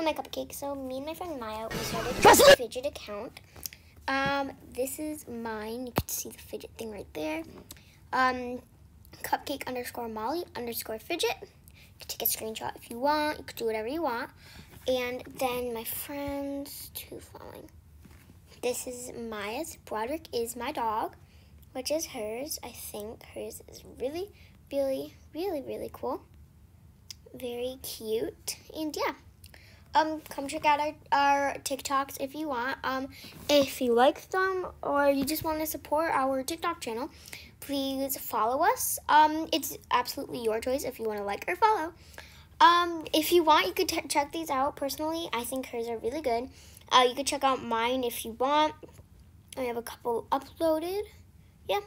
on my cupcake. So me and my friend Maya, we started a fidget account. Um, this is mine. You can see the fidget thing right there. Um, cupcake underscore Molly underscore fidget. You can take a screenshot if you want. You can do whatever you want. And then my friends, two following. This is Maya's. Broderick is my dog, which is hers. I think hers is really, really, really, really cool. Very cute. And yeah um, come check out our, our TikToks if you want. Um, if you like them or you just want to support our TikTok channel, please follow us. Um, it's absolutely your choice if you want to like or follow. Um, if you want, you could check these out. Personally, I think hers are really good. Uh, you could check out mine if you want. I have a couple uploaded. Yeah.